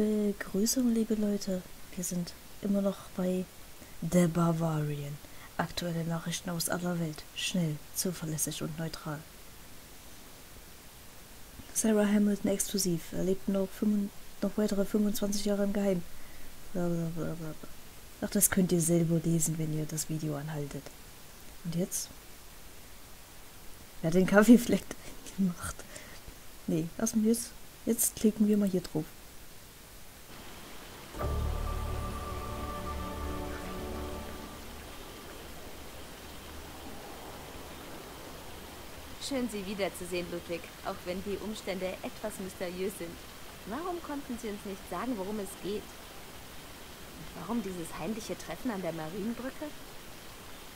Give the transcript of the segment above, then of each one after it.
Begrüßung, liebe Leute. Wir sind immer noch bei The Bavarian. Aktuelle Nachrichten aus aller Welt. Schnell, zuverlässig und neutral. Sarah Hamilton exklusiv. Er lebt noch, 5, noch weitere 25 Jahre im Geheim. Blablabla. Ach, das könnt ihr selber lesen, wenn ihr das Video anhaltet. Und jetzt? Wer hat den Kaffeefleck gemacht? Nee, was denn jetzt? Jetzt klicken wir mal hier drauf. Schön, Sie wiederzusehen, Ludwig, auch wenn die Umstände etwas mysteriös sind. Warum konnten Sie uns nicht sagen, worum es geht? Und warum dieses heimliche Treffen an der Marienbrücke?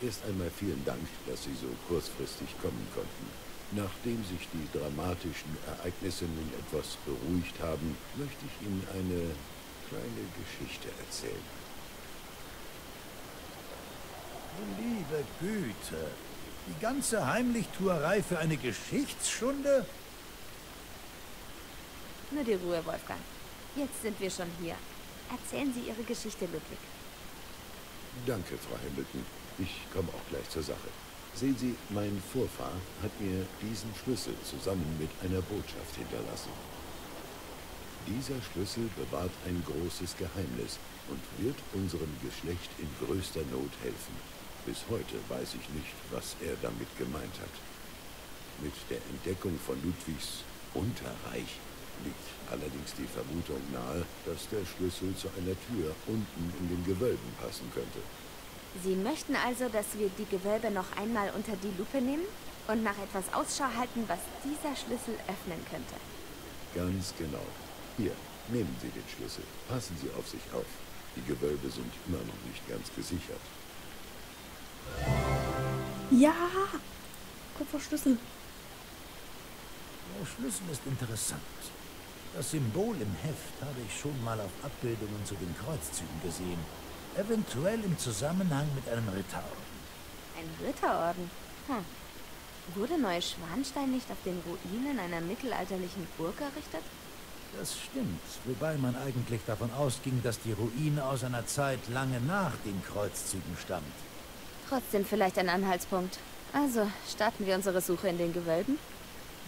Erst einmal vielen Dank, dass Sie so kurzfristig kommen konnten. Nachdem sich die dramatischen Ereignisse nun etwas beruhigt haben, möchte ich Ihnen eine kleine Geschichte erzählen. Liebe Güte, die ganze Heimlichtuerei für eine Geschichtsstunde? Nur die Ruhe, Wolfgang. Jetzt sind wir schon hier. Erzählen Sie Ihre Geschichte, Ludwig. Danke, Frau Hamilton. Ich komme auch gleich zur Sache. Sehen Sie, mein Vorfahr hat mir diesen Schlüssel zusammen mit einer Botschaft hinterlassen. Dieser Schlüssel bewahrt ein großes Geheimnis und wird unserem Geschlecht in größter Not helfen. Bis heute weiß ich nicht, was er damit gemeint hat. Mit der Entdeckung von Ludwigs Unterreich liegt allerdings die Vermutung nahe, dass der Schlüssel zu einer Tür unten in den Gewölben passen könnte. Sie möchten also, dass wir die Gewölbe noch einmal unter die Lupe nehmen und nach etwas Ausschau halten, was dieser Schlüssel öffnen könnte. Ganz genau. Hier, nehmen Sie den Schlüssel. Passen Sie auf sich auf. Die Gewölbe sind immer noch nicht ganz gesichert. Ja! Kupferschlüssel. Der Schlüssel ist interessant. Das Symbol im Heft habe ich schon mal auf Abbildungen zu den Kreuzzügen gesehen. Eventuell im Zusammenhang mit einem Ritterorden. Ein Ritterorden? Hm. Wurde Neuschwanstein nicht auf den Ruinen einer mittelalterlichen Burg errichtet? Das stimmt, wobei man eigentlich davon ausging, dass die Ruine aus einer Zeit lange nach den Kreuzzügen stammt. Trotzdem vielleicht ein Anhaltspunkt. Also, starten wir unsere Suche in den Gewölben?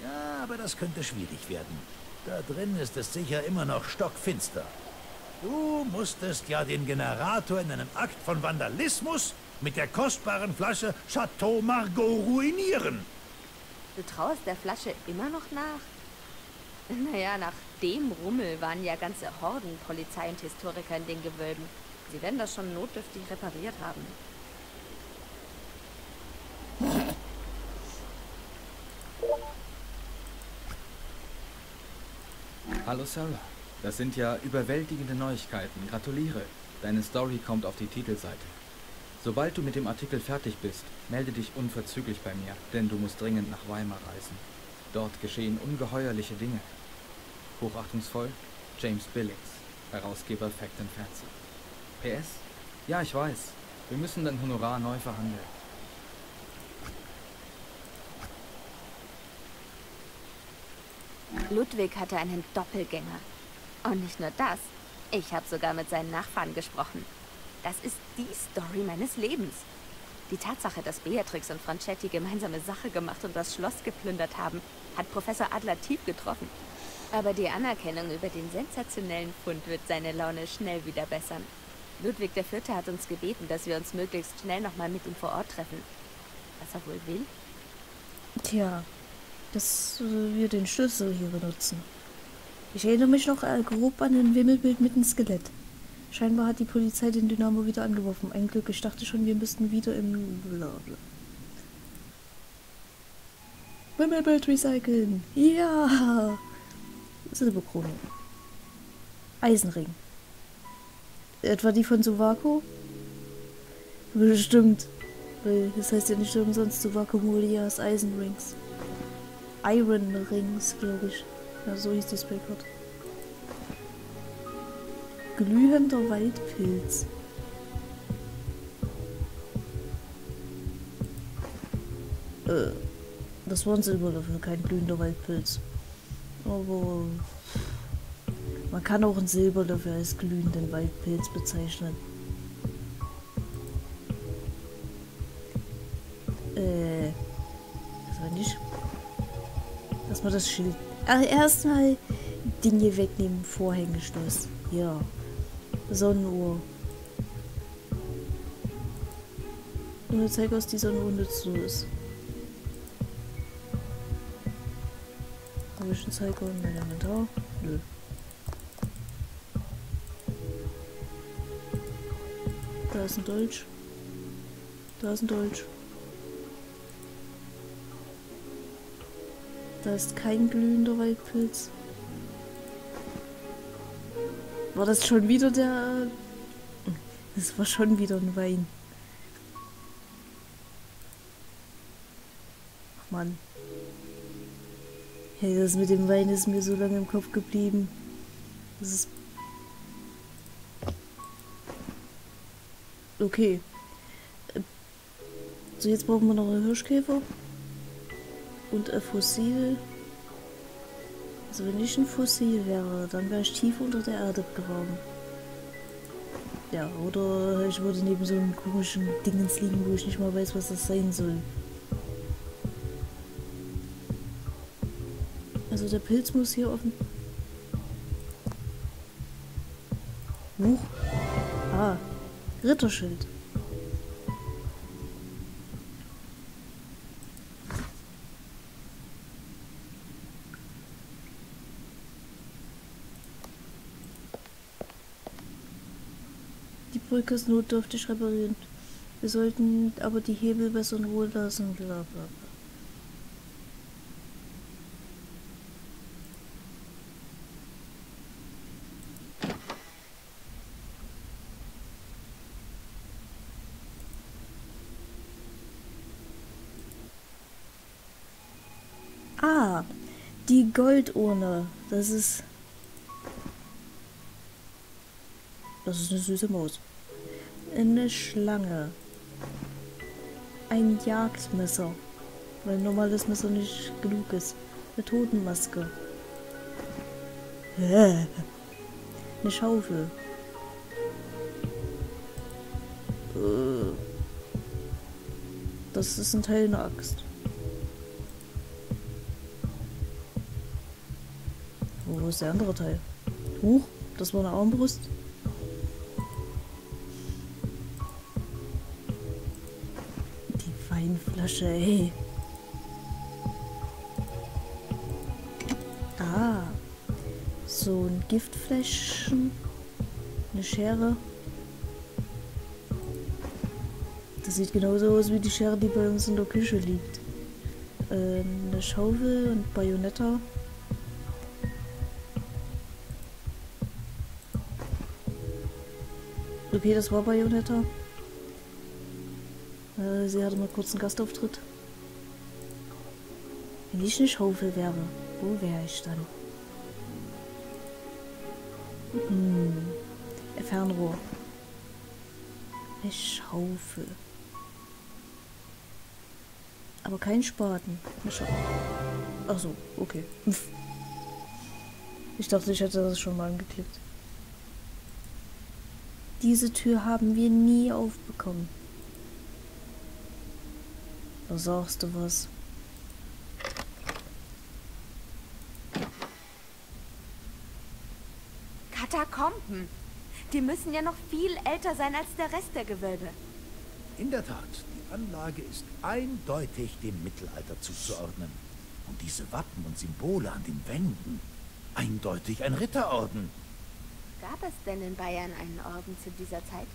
Ja, aber das könnte schwierig werden. Da drin ist es sicher immer noch stockfinster. Du musstest ja den Generator in einem Akt von Vandalismus mit der kostbaren Flasche Chateau Margaux ruinieren. Du trauerst der Flasche immer noch nach? Naja, nach dem Rummel waren ja ganze Horden Polizei und Historiker in den Gewölben. Sie werden das schon notdürftig repariert haben. Hallo Sarah. Das sind ja überwältigende Neuigkeiten. Gratuliere. Deine Story kommt auf die Titelseite. Sobald du mit dem Artikel fertig bist, melde dich unverzüglich bei mir, denn du musst dringend nach Weimar reisen. Dort geschehen ungeheuerliche Dinge. Hochachtungsvoll, James Billings, Herausgeber Fact Fancy. PS? Ja, ich weiß. Wir müssen dein Honorar neu verhandeln. Ludwig hatte einen Doppelgänger. Und nicht nur das, ich habe sogar mit seinen Nachfahren gesprochen. Das ist die Story meines Lebens. Die Tatsache, dass Beatrix und Franchetti gemeinsame Sache gemacht und das Schloss geplündert haben, hat Professor Adler tief getroffen. Aber die Anerkennung über den sensationellen Fund wird seine Laune schnell wieder bessern. Ludwig IV. hat uns gebeten, dass wir uns möglichst schnell nochmal mit ihm vor Ort treffen. Was er wohl will? Tja, dass wir den Schlüssel hier benutzen. Ich erinnere mich noch äh, grob an ein Wimmelbild mit einem Skelett. Scheinbar hat die Polizei den Dynamo wieder angeworfen. Ein Glück, ich dachte schon, wir müssten wieder im... Blablabla. Wimmelbild recyceln. Ja. Silberkrone. Eisenring. Etwa die von Suvako? Bestimmt. Weil das heißt ja nicht umsonst Suvako Molias Eisenrings. Iron Rings, glaube ich. Ja, so hieß das Backward. Glühender Waldpilz. Äh, das war ein Silberlöffel, kein glühender Waldpilz. Aber Man kann auch einen Silberlöffel als glühenden Waldpilz bezeichnen. Äh, Lass mal das Schild. Ach, erstmal Dinge wegnehmen, Vorhängeschloss. Ja. Sonnenuhr. Und jetzt zeig aus die Sonnenuhr nutzlos. Habe ich einen Zeiger in meinem Inventar? Nö. Da ist ein Dolch. Da ist ein Dolch. Da ist kein glühender Waldpilz. War das schon wieder der... Das war schon wieder ein Wein. Ach Mann. Hey, das mit dem Wein ist mir so lange im Kopf geblieben. Das ist... Okay. So, jetzt brauchen wir noch einen Hirschkäfer. Und ein Fossil. Also wenn ich ein Fossil wäre, dann wäre ich tief unter der Erde begraben. Ja, oder ich würde neben so einem komischen Dingens liegen, wo ich nicht mal weiß, was das sein soll. Also der Pilz muss hier offen. Huch. Ah, Ritterschild. Brücke ist notdürftig reparieren. Wir sollten aber die Hebel besser in Ruhe lassen. Bla bla bla. Ah, die Goldurne. Das ist. Das ist eine süße Maus. Eine Schlange. Ein Jagdmesser. Weil ein normales Messer nicht genug ist. Eine Totenmaske. Eine Schaufel. Äh. Das ist ein Teil einer Axt. Wo ist der andere Teil? Huch, das war eine Armbrust. Weinflasche, ey. Ah. So ein Giftfläschchen. Eine Schere. Das sieht genauso aus wie die Schere, die bei uns in der Küche liegt. Äh, eine Schaufel und Bayonetta. Okay, das war Bayonetta. Äh, sie hatte mal kurz einen Gastauftritt. Wenn ich eine Schaufel wäre, wo wäre ich dann? Hm. Fernrohr. Eine Schaufel. Aber kein Spaten. Eine Schaufel. Ach so, okay. Ich dachte, ich hätte das schon mal angeklickt. Diese Tür haben wir nie aufbekommen. Da sagst du was. Katakomben. Die müssen ja noch viel älter sein als der Rest der Gewölbe. In der Tat, die Anlage ist eindeutig dem Mittelalter zuzuordnen. Und diese Wappen und Symbole an den Wänden, eindeutig ein Ritterorden. Gab es denn in Bayern einen Orden zu dieser Zeit?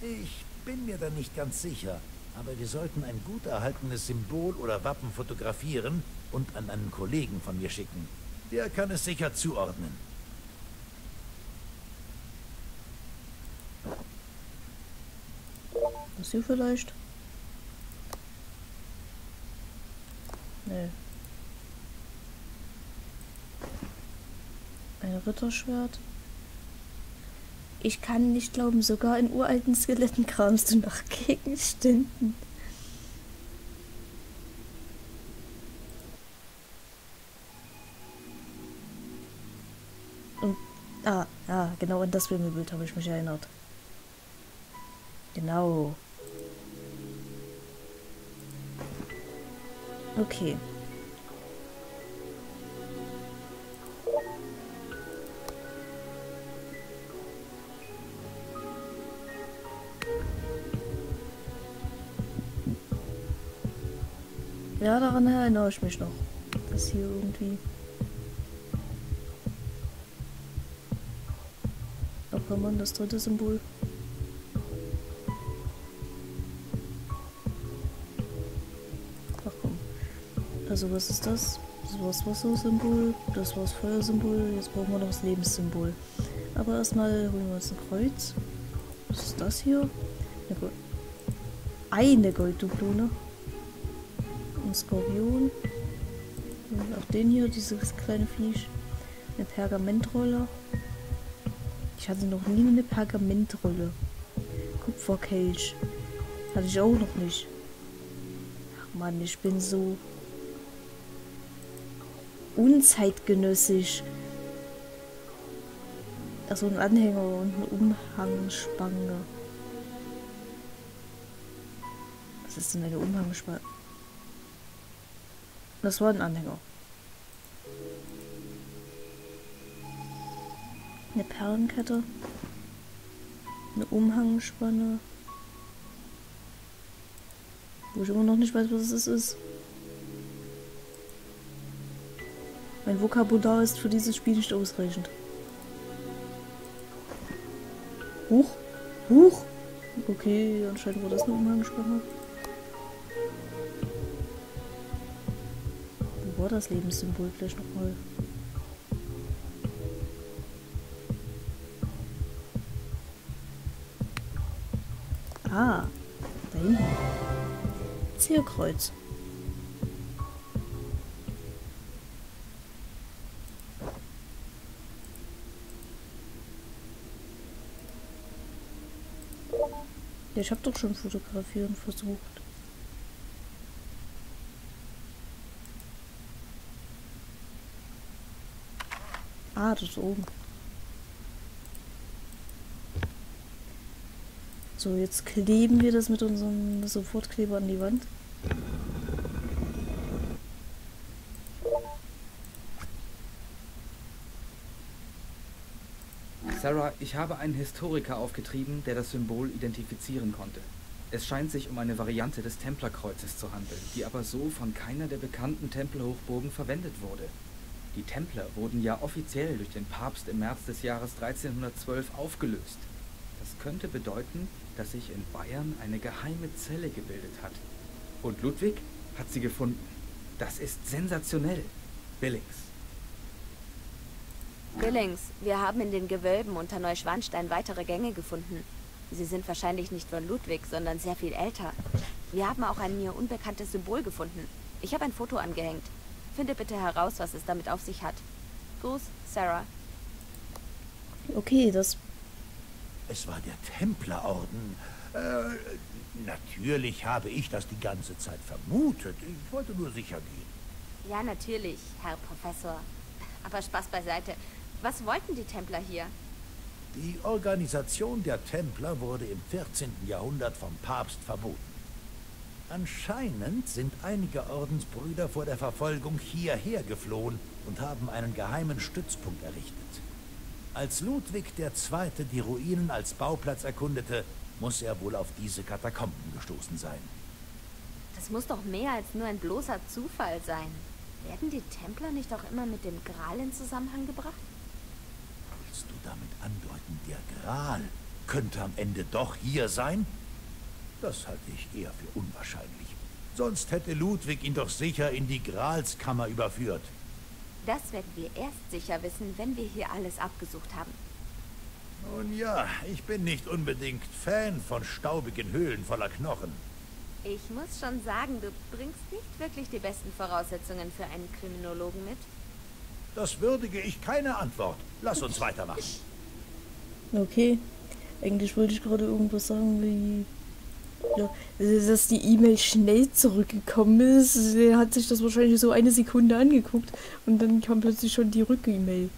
Ich bin mir da nicht ganz sicher, aber wir sollten ein gut erhaltenes Symbol oder Wappen fotografieren und an einen Kollegen von mir schicken. Der kann es sicher zuordnen. Das hier vielleicht? Nee. Ein Ritterschwert. Ich kann nicht glauben, sogar in uralten Skeletten kramst du nach Gegenständen. Und Ah, ja, genau an das Wimmelbild habe ich mich erinnert. Genau. Okay. Ja, daran erinnere ich mich noch. Das hier irgendwie. Pokémon, das dritte Symbol. Ach komm. Also was ist das? Das war das Wassersymbol, das war das Feuersymbol, jetzt brauchen wir noch das Lebenssymbol. Aber erstmal holen wir uns ein Kreuz. Was ist das hier? Eine, Gold eine Golddublone. Ein Skorpion. Und auch den hier, dieses kleine Viech. Eine Pergamentrolle. Ich hatte noch nie eine Pergamentrolle. Kupferkelch. Hatte ich auch noch nicht. Ach Mann, ich bin so unzeitgenössisch. Also ein Anhänger und eine Umhangspange. Was ist denn eine Umhangspange? Das war ein Anhänger. Eine Perlenkette. Eine Umhangspanne. Wo ich immer noch nicht weiß, was es ist. Mein Vokabular ist für dieses Spiel nicht ausreichend. Huch. Huch. Okay, anscheinend war das eine Umhangspanne. War das Lebenssymbol vielleicht nochmal? Ah, da hinten. Zierkreuz. Ich habe doch schon fotografieren versucht. Ah, das oben. So, jetzt kleben wir das mit unserem Sofortkleber an die Wand. Sarah, ich habe einen Historiker aufgetrieben, der das Symbol identifizieren konnte. Es scheint sich um eine Variante des Templerkreuzes zu handeln, die aber so von keiner der bekannten Tempelhochburgen verwendet wurde. Die Templer wurden ja offiziell durch den Papst im März des Jahres 1312 aufgelöst. Das könnte bedeuten, dass sich in Bayern eine geheime Zelle gebildet hat. Und Ludwig hat sie gefunden. Das ist sensationell. Billings. Billings, wir haben in den Gewölben unter Neuschwanstein weitere Gänge gefunden. Sie sind wahrscheinlich nicht von Ludwig, sondern sehr viel älter. Wir haben auch ein mir unbekanntes Symbol gefunden. Ich habe ein Foto angehängt. Finde bitte heraus, was es damit auf sich hat. Gruß, Sarah. Okay, das Es war der Templerorden. Äh, natürlich habe ich das die ganze Zeit vermutet. Ich wollte nur sicher gehen. Ja, natürlich, Herr Professor. Aber Spaß beiseite. Was wollten die Templer hier? Die Organisation der Templer wurde im 14. Jahrhundert vom Papst verboten. Anscheinend sind einige Ordensbrüder vor der Verfolgung hierher geflohen und haben einen geheimen Stützpunkt errichtet. Als Ludwig II. die Ruinen als Bauplatz erkundete, muss er wohl auf diese Katakomben gestoßen sein. Das muss doch mehr als nur ein bloßer Zufall sein. Werden die Templer nicht auch immer mit dem Gral in Zusammenhang gebracht? Willst du damit andeuten, der Gral könnte am Ende doch hier sein? Das halte ich eher für unwahrscheinlich. Sonst hätte Ludwig ihn doch sicher in die Gralskammer überführt. Das werden wir erst sicher wissen, wenn wir hier alles abgesucht haben. Nun ja, ich bin nicht unbedingt Fan von staubigen Höhlen voller Knochen. Ich muss schon sagen, du bringst nicht wirklich die besten Voraussetzungen für einen Kriminologen mit. Das würdige ich keine Antwort. Lass uns weitermachen. Okay. Eigentlich wollte ich gerade irgendwas sagen wie. Ja, dass die E-Mail schnell zurückgekommen ist, er hat sich das wahrscheinlich so eine Sekunde angeguckt und dann kam plötzlich schon die Rück-E-Mail.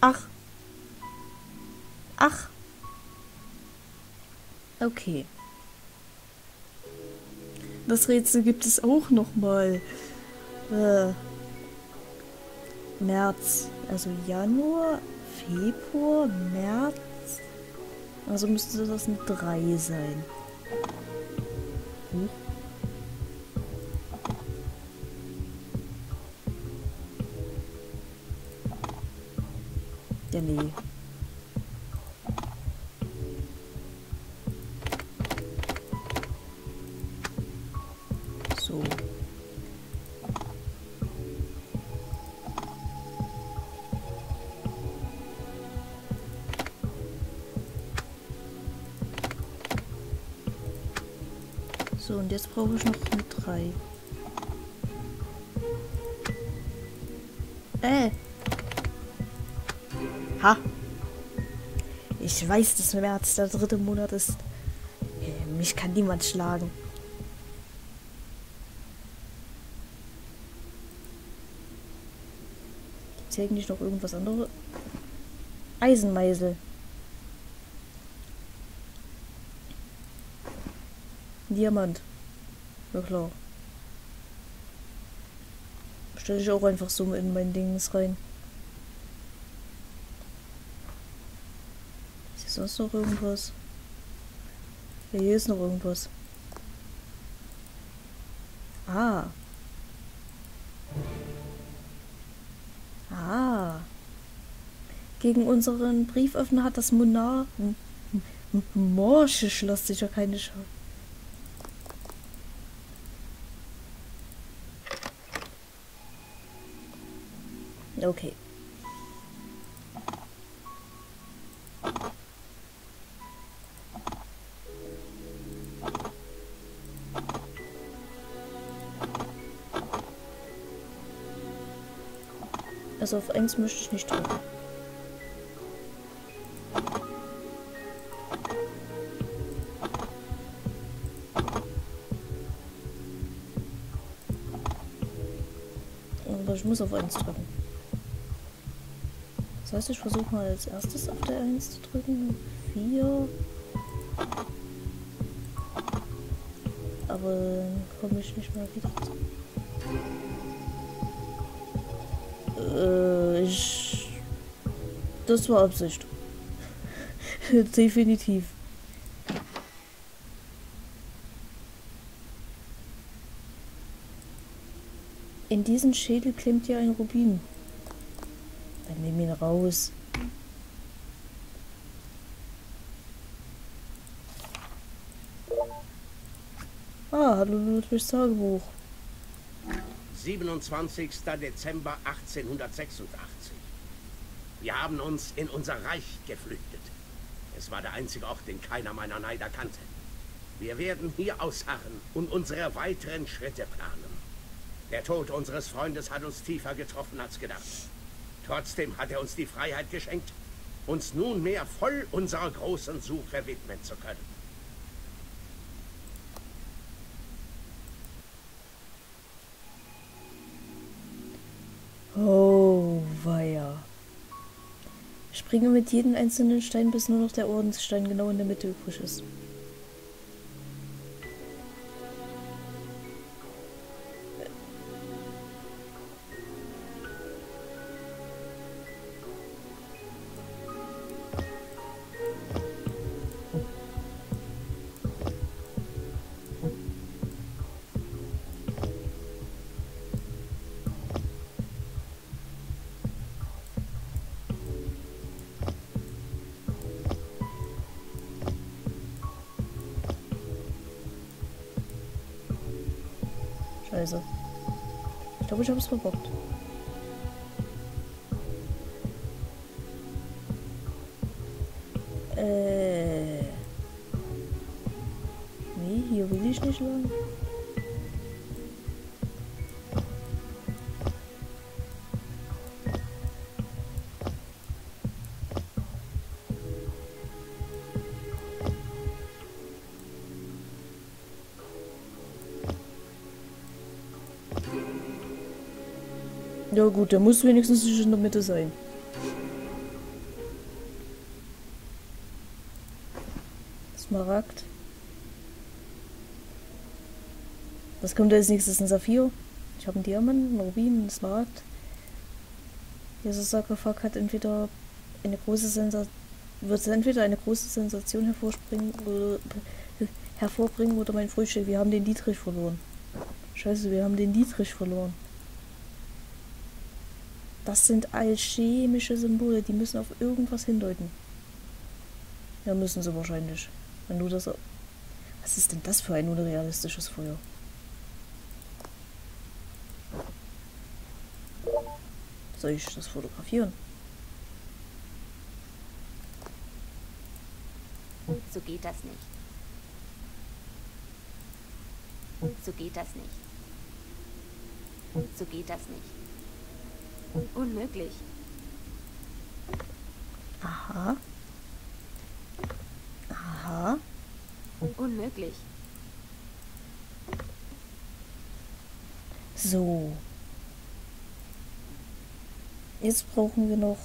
Ach. Ach. Okay. Das Rätsel gibt es auch nochmal. Äh, März, also Januar, Februar, März. Also müsste das ein 3 sein. Hm? Ja, nee. Brauche ich noch eine 3. Äh. Ha. Ich weiß, dass März der dritte Monat ist. Äh, Mich kann niemand schlagen. Gibt's hier eigentlich noch irgendwas anderes? Eisenmeisel. Diamant. Ja klar. Stelle ich auch einfach so in mein Dings rein. Ist hier sonst noch irgendwas? Ja, hier ist noch irgendwas. Ah. Ah. Gegen unseren Brieföffner hat das Monar... Morsche Schloss sicher keine Chance. Okay. Also auf eins möchte ich nicht drücken. Aber ich muss auf eins drücken. Heißt, ich versuche mal als erstes auf der 1 zu drücken. 4. Aber dann komme ich nicht mehr wieder. Äh, ich. Das war Absicht. Definitiv. In diesen Schädel klemmt ja ein Rubin. Ihn raus. Ah, hallo Ludwigs Tagebuch. 27. Dezember 1886. Wir haben uns in unser Reich geflüchtet. Es war der einzige Ort, den keiner meiner Neider kannte. Wir werden hier ausharren und unsere weiteren Schritte planen. Der Tod unseres Freundes hat uns tiefer getroffen als gedacht. Trotzdem hat er uns die Freiheit geschenkt, uns nunmehr voll unserer großen Suche widmen zu können. Oh, weia. Springe mit jedem einzelnen Stein, bis nur noch der Ordensstein genau in der Mitte übrig ist. Scheiße. Ich glaube, ich habe. Ja gut, der muss wenigstens nicht in der Mitte sein. Smaragd. Was kommt als nächstes? Ein Saphir? Ich habe einen Diamant, einen Rubin, einen Smaragd. Dieser Sarkophag hat entweder eine große Sensation wird entweder eine große Sensation hervorspringen oder hervorbringen oder mein Frühstück. Wir haben den Dietrich verloren. Scheiße, wir haben den Dietrich verloren. Das sind alchemische Symbole, die müssen auf irgendwas hindeuten. Ja, müssen sie wahrscheinlich. Wenn du das. Was ist denn das für ein unrealistisches Feuer? Soll ich das fotografieren? So geht das nicht. So geht das nicht. So geht das nicht. Unmöglich. Aha. Aha. Unmöglich. So. Jetzt brauchen wir noch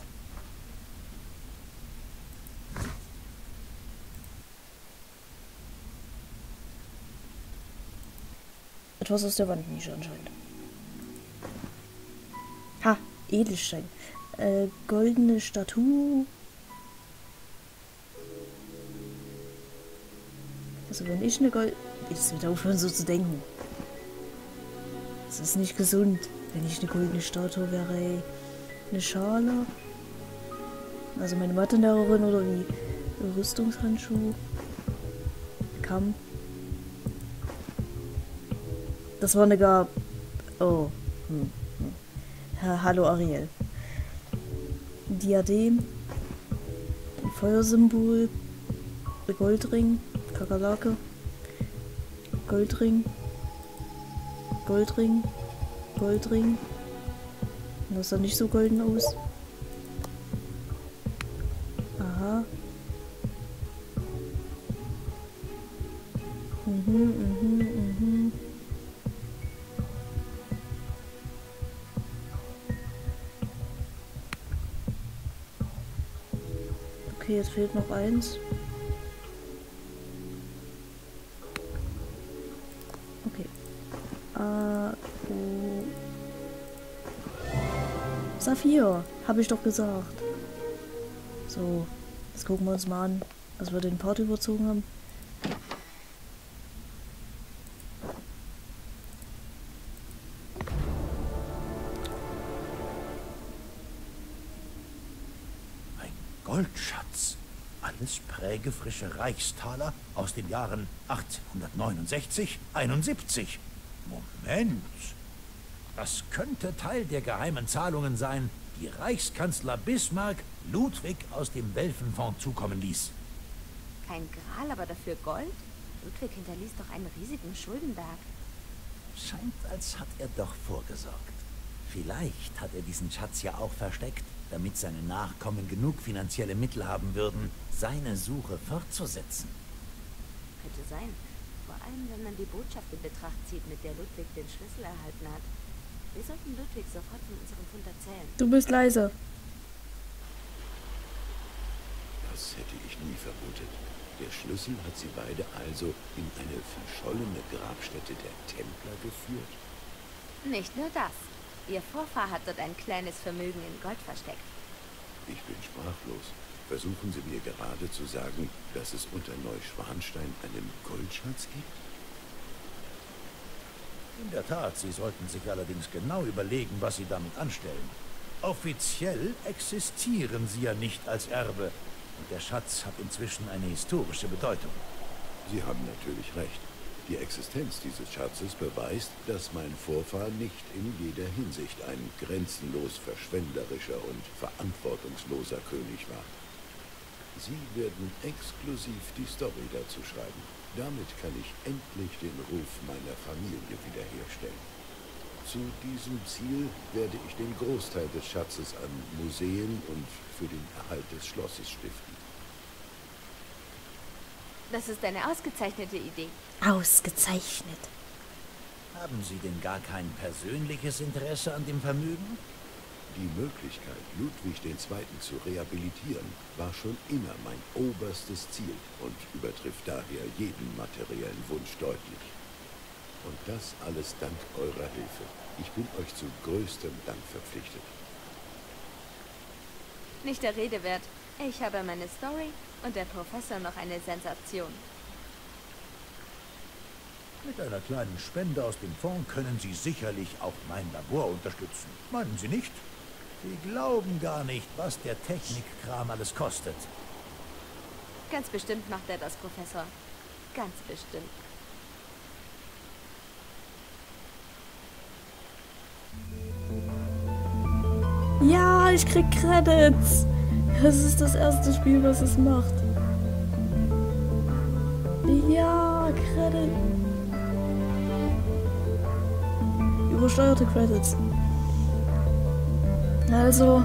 etwas aus der Wandnische anscheinend. Edelstein. Äh, goldene Statue. Also wenn ich eine Gold... Jetzt wird aufhören so zu denken. Das ist nicht gesund. Wenn ich eine goldene Statue wäre, ey. Eine Schale. Also meine Mathelehrerin oder wie Rüstungshandschuh. Kamm. Das war eine gar. Oh. Hm. Ha Hallo Ariel. Diadem. Feuersymbol. Goldring. Kakerlake. Goldring. Goldring. Goldring. Das sah nicht so golden aus. Jetzt fehlt noch eins. Okay. Äh, oh. Saphir, habe ich doch gesagt. So, jetzt gucken wir uns mal an, was wir den Part überzogen haben. Ein Goldschatz. Alles prägefrische Reichstaler aus den Jahren 1869, 71. Moment. Das könnte Teil der geheimen Zahlungen sein, die Reichskanzler Bismarck Ludwig aus dem Welfenfonds zukommen ließ. Kein Gral, aber dafür Gold? Ludwig hinterließ doch einen riesigen Schuldenberg. Scheint, als hat er doch vorgesorgt. Vielleicht hat er diesen Schatz ja auch versteckt, damit seine Nachkommen genug finanzielle Mittel haben würden, seine Suche fortzusetzen. Könnte sein. Vor allem, wenn man die Botschaft in Betracht zieht, mit der Ludwig den Schlüssel erhalten hat. Wir sollten Ludwig sofort von unserem Fund erzählen. Du bist leise. Das hätte ich nie vermutet. Der Schlüssel hat sie beide also in eine verschollene Grabstätte der Templer geführt. Nicht nur das. Ihr Vorfahr hat dort ein kleines Vermögen in Gold versteckt. Ich bin sprachlos. Versuchen Sie mir gerade zu sagen, dass es unter Neuschwanstein einen Goldschatz gibt? In der Tat, Sie sollten sich allerdings genau überlegen, was Sie damit anstellen. Offiziell existieren Sie ja nicht als Erbe. Und der Schatz hat inzwischen eine historische Bedeutung. Sie haben natürlich recht. Die Existenz dieses Schatzes beweist, dass mein Vorfahr nicht in jeder Hinsicht ein grenzenlos verschwenderischer und verantwortungsloser König war. Sie werden exklusiv die Story dazu schreiben. Damit kann ich endlich den Ruf meiner Familie wiederherstellen. Zu diesem Ziel werde ich den Großteil des Schatzes an Museen und für den Erhalt des Schlosses stiften. Das ist eine ausgezeichnete Idee. Die Möglichkeit, Ludwig II. zu rehabilitieren, war schon immer mein oberstes Ziel und übertrifft daher jeden materiellen Wunsch deutlich. Und das alles dank eurer Hilfe. Ich bin euch zu größtem Dank verpflichtet. Nicht der Rede wert. Ich habe meine Story und der Professor noch eine Sensation. Mit einer kleinen Spende aus dem Fonds können Sie sicherlich auch mein Labor unterstützen. Meinen Sie nicht? Sie glauben gar nicht, was der Technikkram alles kostet. Ganz bestimmt macht er das, Professor. Ganz bestimmt. Ja, ich krieg Credits. Das ist das erste Spiel, was es macht. Ja, Credit. Übersteuerte Credits. Also,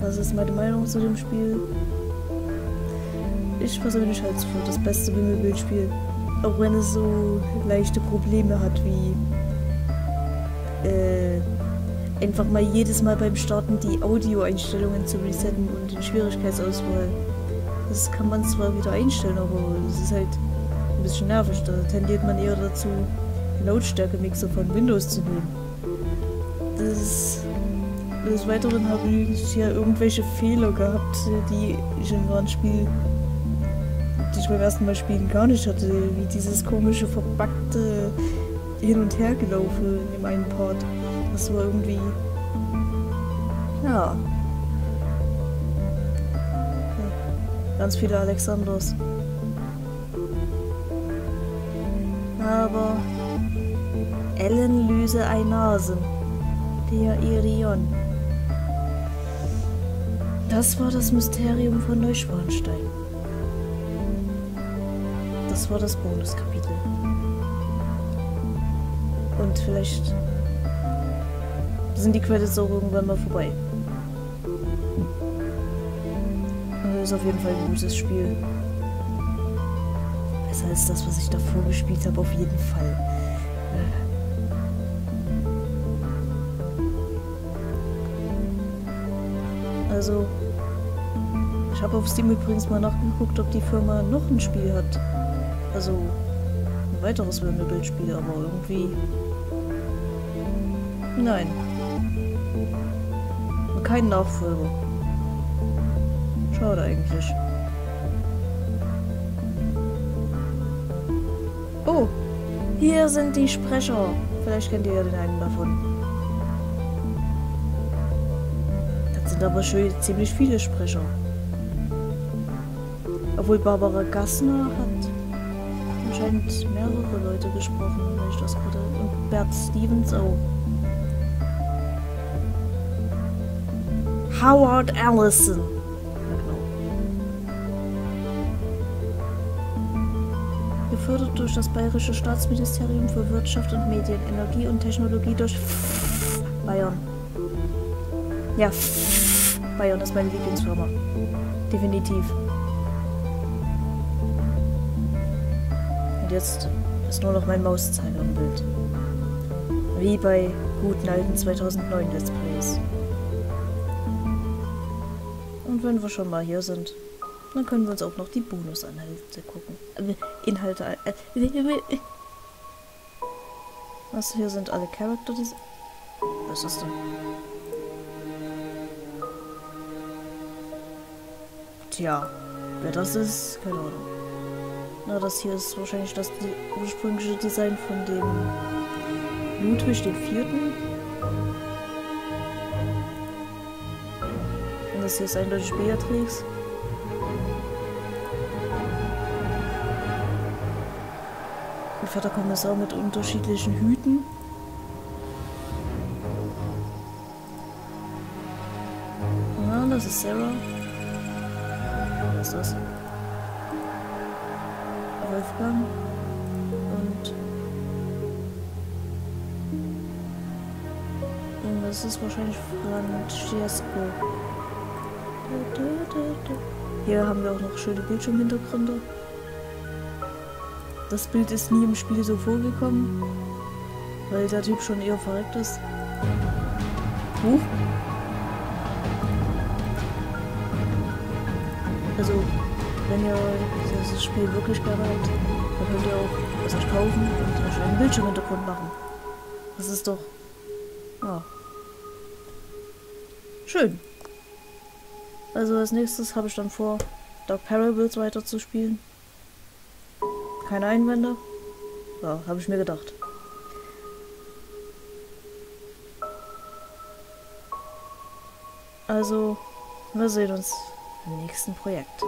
was ist meine Meinung zu dem Spiel? Ich persönlich halte es für das beste Wimmelbildspiel. Auch wenn es so leichte Probleme hat wie äh, einfach mal jedes Mal beim Starten die Audioeinstellungen zu resetten und den Schwierigkeitsauswahl. Das kann man zwar wieder einstellen, aber es ist halt ein bisschen nervig. Da tendiert man eher dazu, den Lautstärke-Mixer von Windows zu nehmen. Das des Weiteren habe ich hier irgendwelche Fehler gehabt, die ich im Spiel, die ich beim ersten Mal spielen gar nicht hatte, wie dieses komische, verbackte Hin- und Hergelaufe in dem einen Part. Das war irgendwie. Ja. Ganz viele Alexanders. Aber. Ellen Lyse Einasen. Der Irion. Das war das Mysterium von Neuschwanstein. Das war das Bonuskapitel. Und vielleicht sind die Credits auch irgendwann mal vorbei. Aber ist auf jeden Fall ein gutes Spiel. Besser als das, was ich davor gespielt habe, auf jeden Fall. Also, ich habe auf Steam übrigens mal nachgeguckt, ob die Firma noch ein Spiel hat. Also, ein weiteres Wimmelbildspiel, aber irgendwie... Nein. Und kein Nachfolger. Schade eigentlich. Oh, hier sind die Sprecher. Vielleicht kennt ihr ja den einen davon. Das sind aber schön ziemlich viele Sprecher. Obwohl Barbara Gassner hat anscheinend mehrere Leute gesprochen, wenn ich das gerade. Und Bert Stevens auch. Howard Allison. Gefördert durch das Bayerische Staatsministerium für Wirtschaft und Medien, Energie und Technologie durch Bayern. Ja, Bayern ist meine Lieblingsfirma. Definitiv. Und jetzt ist nur noch mein Mauszeiger im Bild. Wie bei guten alten 2009 Let's Plays. Und wenn wir schon mal hier sind, dann können wir uns auch noch die Bonusanhalte gucken. Äh, Inhalte. Äh, äh, was hier sind alle Charakter Design. Was ist das denn? Tja, wer das ist, keine Ahnung. Na, das hier ist wahrscheinlich das die ursprüngliche Design von dem Ludwig den das hier ist eindeutig Beatrix. Ein Vater Kommissar mit unterschiedlichen Hüten. Ja, das ist Sarah. Was ist das? Wolfgang. Und. Und das ist wahrscheinlich Francesco. Hier haben wir auch noch schöne Bildschirmhintergründe. Das Bild ist nie im Spiel so vorgekommen, weil der Typ schon eher verreckt ist. Huch. Also, wenn ihr dieses Spiel wirklich gerne habt, dann könnt ihr auch es euch kaufen und einen Bildschirmhintergrund machen. Das ist doch... Ja. Schön. Also als nächstes habe ich dann vor, Dark Parables weiterzuspielen. Keine Einwände? Ja, habe ich mir gedacht. Also, wir sehen uns im nächsten Projekt.